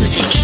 music.